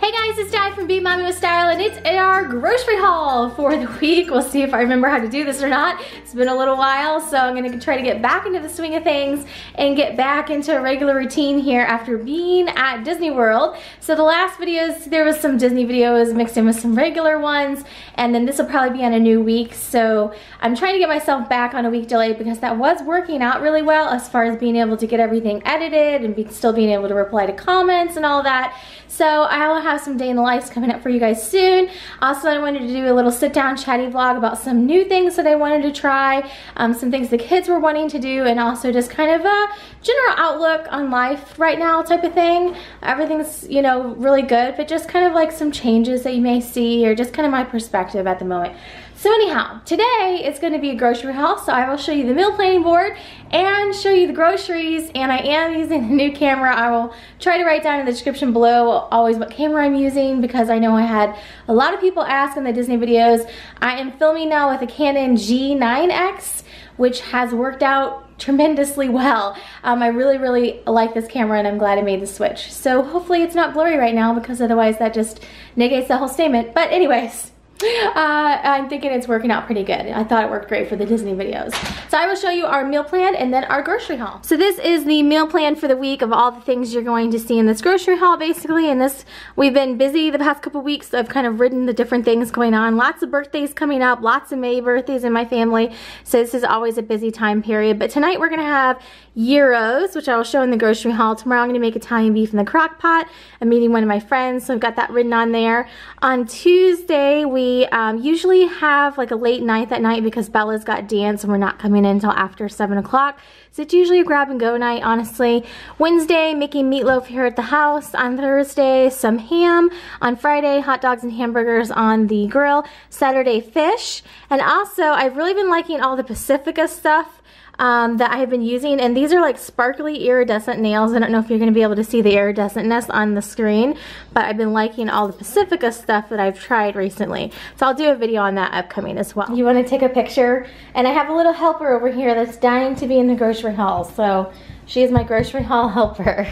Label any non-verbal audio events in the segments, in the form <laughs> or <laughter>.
Hey guys, it's Di from Being Mommy with Style and it's our grocery haul for the week. We'll see if I remember how to do this or not. It's been a little while, so I'm gonna try to get back into the swing of things and get back into a regular routine here after being at Disney World. So the last videos, there was some Disney videos mixed in with some regular ones, and then this will probably be on a new week. So I'm trying to get myself back on a week delay because that was working out really well as far as being able to get everything edited and be, still being able to reply to comments and all that. So I'll have some day in the life coming up for you guys soon. Also, I wanted to do a little sit down chatty vlog about some new things that I wanted to try, um, some things the kids were wanting to do, and also just kind of a general outlook on life right now type of thing. Everything's, you know, really good, but just kind of like some changes that you may see or just kind of my perspective at the moment. So anyhow, today it's going to be a grocery haul, so I will show you the meal planning board and show you the groceries, and I am using a new camera. I will try to write down in the description below always what camera I'm using because I know I had a lot of people ask in the Disney videos. I am filming now with a Canon G9X, which has worked out tremendously well. Um, I really, really like this camera and I'm glad I made the switch. So hopefully it's not blurry right now because otherwise that just negates the whole statement. But anyways, <laughs> uh, I'm thinking it's working out pretty good. I thought it worked great for the Disney videos. So I will show you our meal plan and then our grocery haul. So this is the meal plan for the week of all the things you're going to see in this grocery haul basically. And this, we've been busy the past couple weeks. So I've kind of ridden the different things going on. Lots of birthdays coming up, lots of May birthdays in my family. So this is always a busy time period. But tonight we're gonna have gyros, which I will show in the grocery haul. Tomorrow I'm gonna make Italian beef in the crock pot. I'm meeting one of my friends, so I've got that written on there. On Tuesday, we um, usually have like a late night that night because Bella's got dance and we're not coming in until after 7 o'clock. So it's usually a grab and go night, honestly. Wednesday, making meatloaf here at the house. On Thursday, some ham. On Friday, hot dogs and hamburgers on the grill. Saturday, fish. And also, I've really been liking all the Pacifica stuff um, that I have been using. And these are like sparkly iridescent nails. I don't know if you're going to be able to see the iridescentness on the screen. But I've been liking all the Pacifica stuff that I've tried recently. So I'll do a video on that upcoming as well. You want to take a picture? And I have a little helper over here that's dying to be in the grocery haul. So she is my grocery haul <laughs> helper.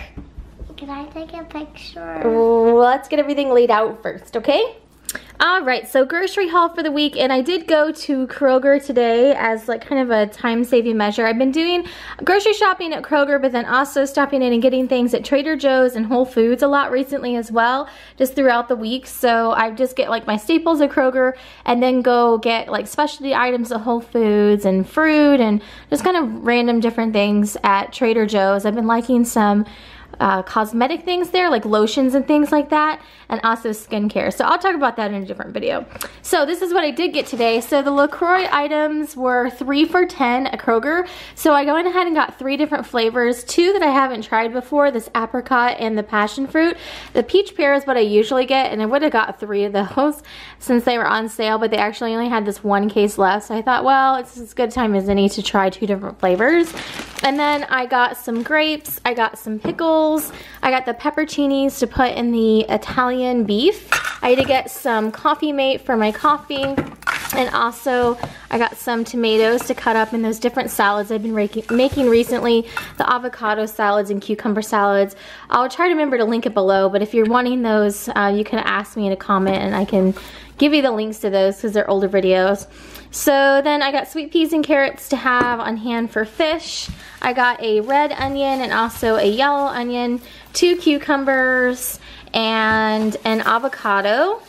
Can I take a picture? let's get everything laid out first, okay? All right, so grocery haul for the week, and I did go to Kroger today as like kind of a time-saving measure. I've been doing grocery shopping at Kroger, but then also stopping in and getting things at Trader Joe's and Whole Foods a lot recently as well, just throughout the week. So I just get like my staples at Kroger, and then go get like specialty items at Whole Foods and fruit, and just kind of random different things at Trader Joe's. I've been liking some uh, cosmetic things there, like lotions and things like that, and also skincare. So I'll talk about that in a different video. So this is what I did get today. So the LaCroix items were three for 10 at Kroger. So I went ahead and got three different flavors, two that I haven't tried before, this apricot and the passion fruit. The peach pear is what I usually get, and I would have got three of those <laughs> since they were on sale, but they actually only had this one case left. So I thought, well, it's as good a time as any to try two different flavors. And then I got some grapes, I got some pickles, I got the pepperoncinis to put in the Italian beef. I had to get some coffee mate for my coffee. And also, I got some tomatoes to cut up in those different salads I've been making recently. The avocado salads and cucumber salads. I'll try to remember to link it below, but if you're wanting those, uh, you can ask me in a comment and I can give you the links to those because they're older videos. So then I got sweet peas and carrots to have on hand for fish. I got a red onion and also a yellow onion, two cucumbers, and an avocado.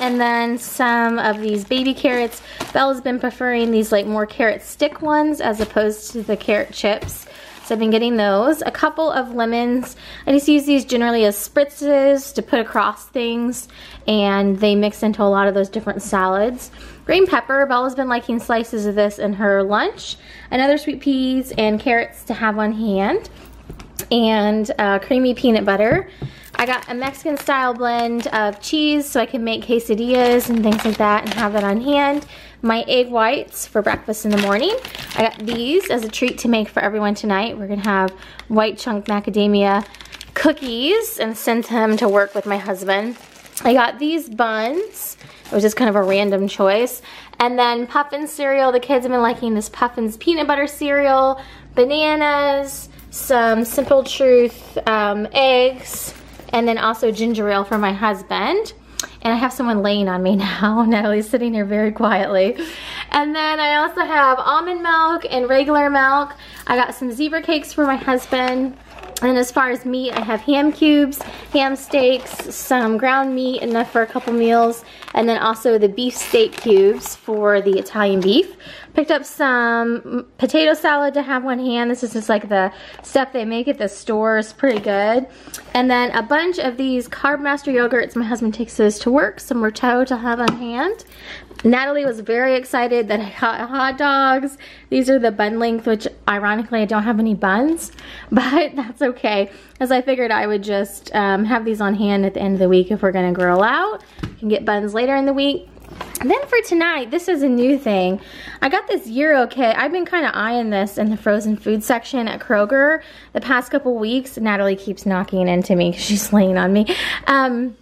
And then some of these baby carrots. Bella's been preferring these like more carrot stick ones as opposed to the carrot chips. So I've been getting those. A couple of lemons. I just use these generally as spritzes to put across things and they mix into a lot of those different salads. Green pepper. Bella's been liking slices of this in her lunch. Another sweet peas and carrots to have on hand. And uh, creamy peanut butter. I got a Mexican style blend of cheese so I can make quesadillas and things like that and have that on hand. My egg whites for breakfast in the morning. I got these as a treat to make for everyone tonight. We're gonna have white chunk macadamia cookies and send them to work with my husband. I got these buns. It was just kind of a random choice. And then Puffin cereal. The kids have been liking this Puffin's peanut butter cereal. Bananas, some Simple Truth um, eggs, and then also ginger ale for my husband. And I have someone laying on me <laughs> now. Natalie's sitting here very quietly. And then I also have almond milk and regular milk. I got some zebra cakes for my husband. And as far as meat, I have ham cubes, ham steaks, some ground meat, enough for a couple meals, and then also the beef steak cubes for the Italian beef. Picked up some potato salad to have one hand. This is just like the stuff they make at the stores, pretty good. And then a bunch of these Carb Master yogurts. My husband takes those to work, some Rotel to have on hand. Natalie was very excited that I got hot dogs. These are the bun length, which ironically I don't have any buns, <laughs> but that's okay. As I figured I would just um, have these on hand at the end of the week if we're gonna grill out. and get buns later in the week. And then for tonight, this is a new thing. I got this gyro kit. I've been kind of eyeing this in the frozen food section at Kroger the past couple weeks. Natalie keeps knocking into me because she's laying on me. Um,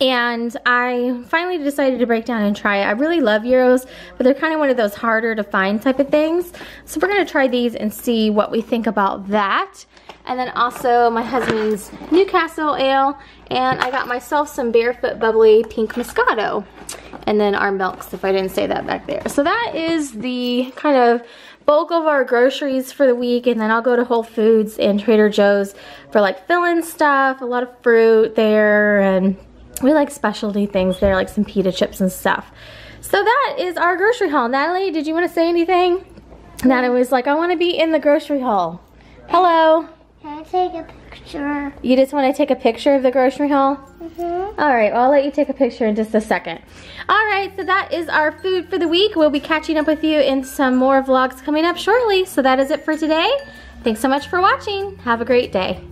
and I finally decided to break down and try it. I really love gyros, but they're kind of one of those harder to find type of things. So we're gonna try these and see what we think about that. And then also my husband's Newcastle Ale, and I got myself some Barefoot Bubbly Pink Moscato. And then our milks, if I didn't say that back there. So that is the kind of bulk of our groceries for the week and then I'll go to Whole Foods and Trader Joe's for like fill-in stuff, a lot of fruit there and we like specialty things there, like some pita chips and stuff. So that is our grocery haul. Natalie, did you want to say anything? Natalie was like, I want to be in the grocery haul. Hello. Can I take a picture? You just want to take a picture of the grocery haul? Mm-hmm. All right, well, I'll let you take a picture in just a second. All right, so that is our food for the week. We'll be catching up with you in some more vlogs coming up shortly. So that is it for today. Thanks so much for watching. Have a great day.